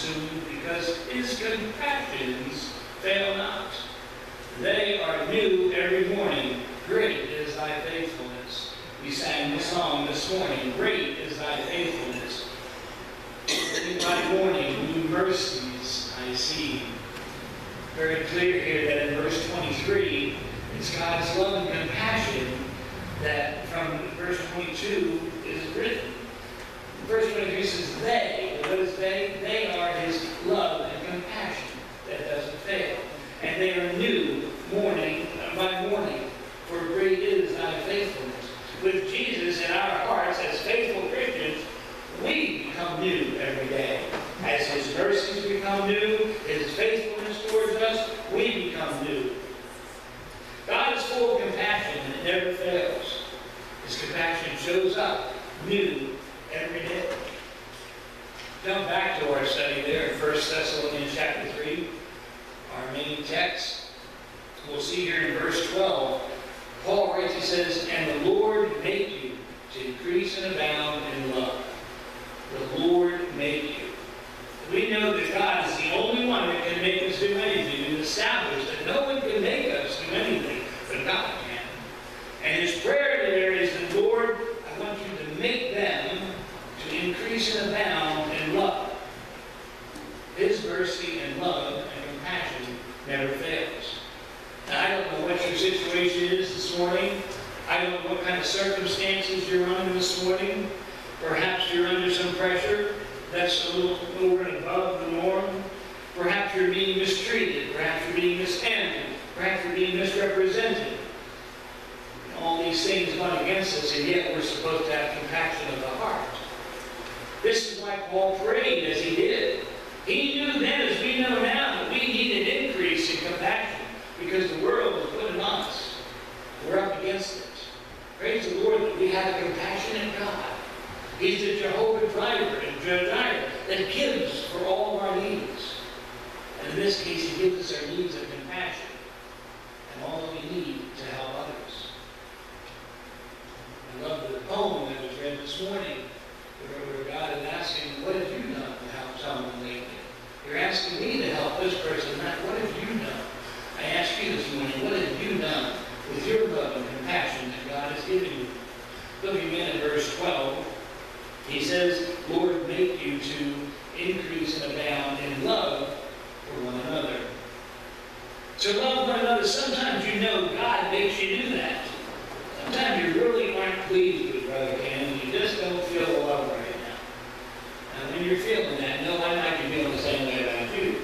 consumed because his compassions fail not. They are new every morning. Great is thy faithfulness. We sang the song this morning. Great is thy faithfulness. By morning, new mercies I see. Very clear here that in verse 23, it's God's love and compassion that from verse 22 is written. Verse 23 says, They, what is they? They are his love and compassion that doesn't fail. And they are new morning by morning, for great is thy faithfulness. With Jesus in our hearts as faithful Christians, we become new every day. As his mercies become new, his faithfulness towards us, we become new. God is full of compassion and it never fails. His compassion shows up new every day. Jump back to our study there in 1 Thessalonians chapter 3, our main text. We'll see here in verse 12, Paul writes, he says, And the Lord make you to increase and abound in love. The Lord make you. We know that God is the only one that can make us do anything and establish that no one can make us do anything, but God can. And his prayer there is that, Lord, I want you to make them to increase and abound in love. His mercy and love and compassion never fails. Now, I don't know what your situation is this morning. I don't know what kind of circumstances you're under this morning. Perhaps you're under some pressure that's a little over and above the norm. Perhaps you're being mistreated. Perhaps you're being mishandled. Perhaps you're being misrepresented. All these things run against us, and yet we're supposed to have compassion of the heart. This is why Paul prayed as he did. He knew then, as we know now, that we need an increase in compassion because the world is putting on us. We're up against it. Praise the Lord that we have a compassionate God. He's the Jehovah driver and Jireh that gives for all of our needs. And in this case, he gives us our needs of compassion and all that we need to help others. I love the poem that was read this morning where God is asking, what have you done to help someone lately? You're asking me to help this person. What have you done? I ask you this morning, what have you done with your love and compassion that God has given you? Look again at verse 12. He says, Lord, make you to increase and abound in love for one another. To love one another, sometimes you know God makes you do that. Sometimes you really aren't pleased with Brother Ken. You just don't feel the love right now. And when you're feeling that, no, I might be feeling the same way about you.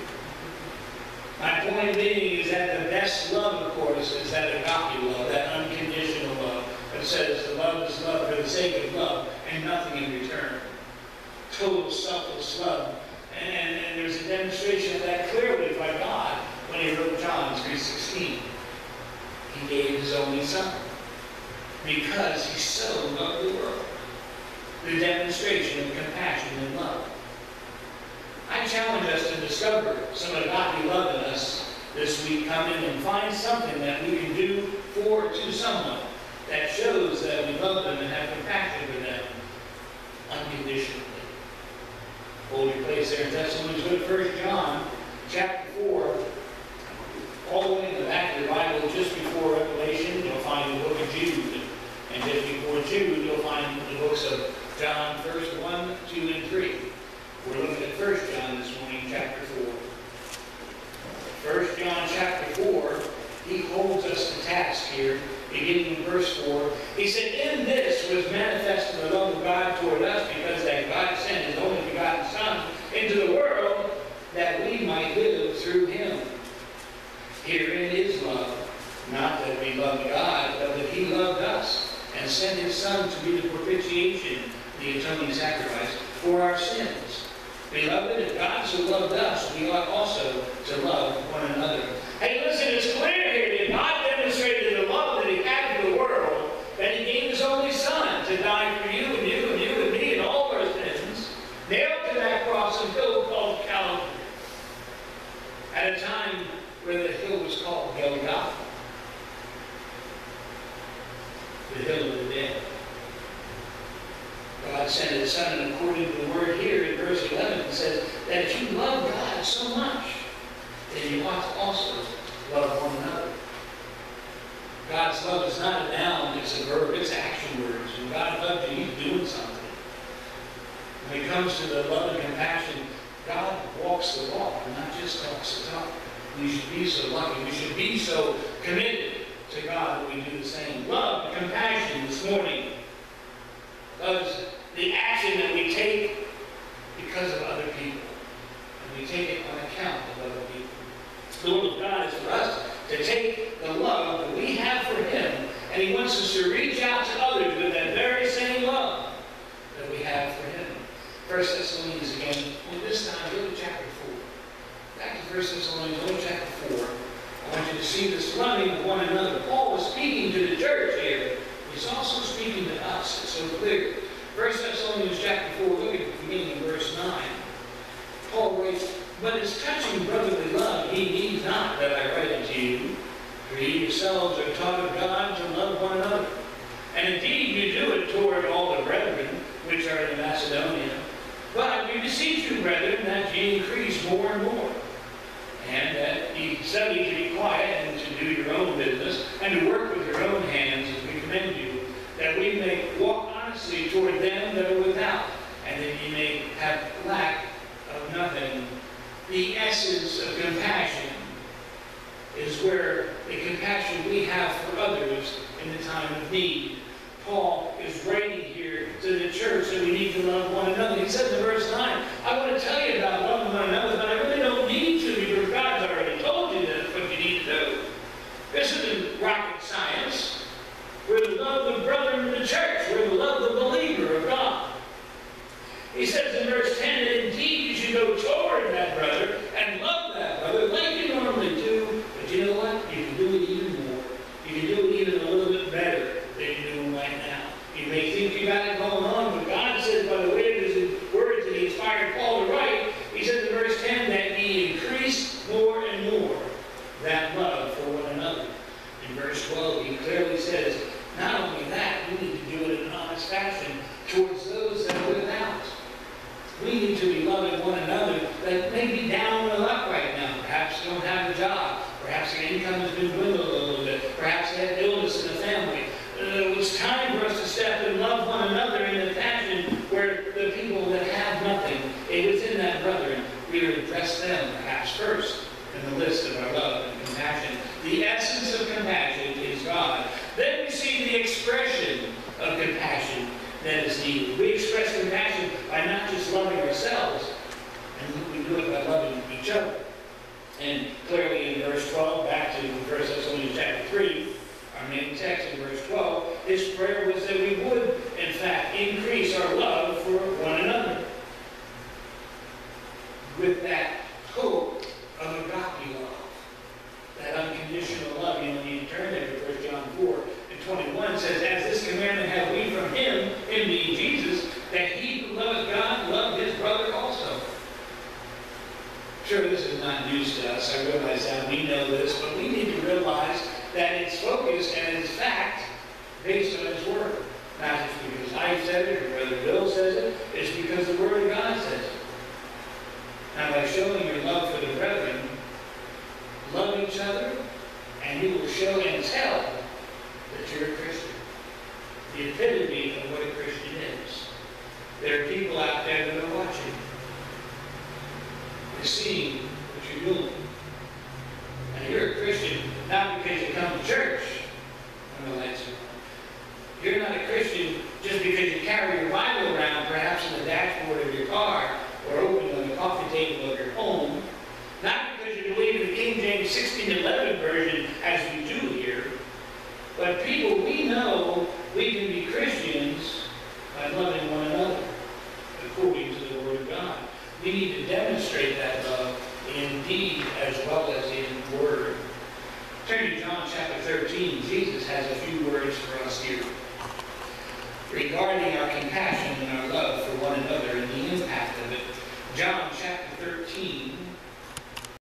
My point being is that the best love, of course, is that agape love, that unconditional love that says the love is love for the sake of love and nothing in return. Total selfless love. And, and there's a demonstration of that clearly by God when he wrote John 3.16. He gave his only son because he so loved the world. The demonstration of compassion and love. I challenge us to discover some of love in us this week. Come in and find something that we can do for to someone that shows that we love them and have compassion for them unconditionally. Hold your place there in Thessalonians. Go to 1 John chapter 4. All the way in the back of your Bible, just before Revelation, you'll find the book of Jude. And just before Jude, you'll find the books of John, first 1, 2, and 3. We're looking at 1 John this morning, chapter 4. 1 John chapter 4, he holds us to task here, beginning in verse 4. He said, In this was manifested the love of God toward us, because that God sent his only begotten Son into the world, that we might live through him. Herein is love, not that we loved God, but that he loved us, and sent his Son to be the propitiation, the atoning sacrifice, for our sins. Beloved, if God so loved us, we ought also to love one another. Hey, listen, it's clear here that God demonstrated the love that he had for the world, that he gave his only son to die for you and you and you and me and all our sins, nailed to that cross and hill called Calvary. At a time where the hill was called Golgotha, the hill of the dead. God sent his son, and according to the word here in verse 11, it says that if you love God so much, then you ought to also love one another. God's love is not a noun, it's a verb, it's action words. When God loves you, he's doing something. When it comes to the love and compassion, God walks the walk, and not just talks the talk. We should be so lucky. We should be so committed to God that we do the same. Love compassion this morning. Love's the action that we take because of other people. And we take it on account of other people. The will of God is for us to take the love that we have for Him, and He wants us to reach out to others with that very same love that we have for Him. First Thessalonians again, well, this time go to chapter 4. Back to First Thessalonians, go to chapter 4. I want you to see this loving of one another. Paul was speaking to the church here. He's also speaking to us. It's so clear. First Thessalonians chapter 4, look at the beginning verse 9. Paul writes, But as touching brotherly love, he needs not that I write unto you, for ye yourselves are taught of God to love one another. And indeed you do it toward all the brethren which are in Macedonia. But we beseech you, brethren, that ye increase more and more, and that ye study to be quiet and to do your own business, and to work with your own hands as we commend you, that we may walk honestly toward them that are without, and that ye may have lack of nothing. The essence of compassion is where the compassion we have for others in the time of need. Paul is writing here to the church that we need to love one another. He says in verse 9, I want to tell you about loving one another, but I really don't need to because God's already told you that's what you need to do. This isn't rocket science. We're to love the brother in the church. We're to love the believer of God. He says in verse 10 that indeed you should go toward that brother and love that brother like you normally do. But you know what? You can do it even more. You can do it even a little bit better than you're doing right now. You may think you got it going on, but God says by the way of his words that he inspired Paul to write, he says in verse 10 that he increased more and more that love for one another. In verse 12, he clearly says, not only that, we need to do it in an honest fashion towards those that are without. We need to be loving one another that may be down and up right now. Perhaps don't have a job. Perhaps their income has been dwindled a little bit. Perhaps they have illness in the family. Uh, it's time for us to step and love one another in a fashion where the people that have nothing, and within that brethren, we address them perhaps first in the list of our love and compassion. The essence of compassion is God. Then we see the expression of compassion that is needed. We express compassion by not just loving ourselves, and we do it by loving each other. And clearly in verse 12, back to 1 Thessalonians chapter 3, our main text in verse 12, his prayer was that we would, in fact, increase our love for one another. With that hope of agape love, that unconditional love. You know, you turn there to 1 John 4 and 21 says, As this commandment have we from him, him being Jesus, that he who loveth God love his brother also. Sure, this is not news to us. I realize that. We know this. But we need to realize that it's focused and it's fact based on his word. Not just because I said it or Brother Bill says it. It's because the word of God says it. Now, by showing your love for the brethren, love each other, and you will show and tell that you're a Christian. The epitome of what a Christian is. There are people out there that are watching. They're seeing And you're a Christian not because you come to church. I'm going to answer. You're not a Christian just because you carry your Bible around, perhaps in the dashboard of your car or open on the coffee table of your home. Not because you believe in the King James 1611 version as we do here, but people, we know we can be Christians by loving one another according to the Word of God. We need to demonstrate that love in deed as well as in word. Turn to John chapter 13. Jesus has a few words for us here regarding our compassion and our love for one another and the impact of it. John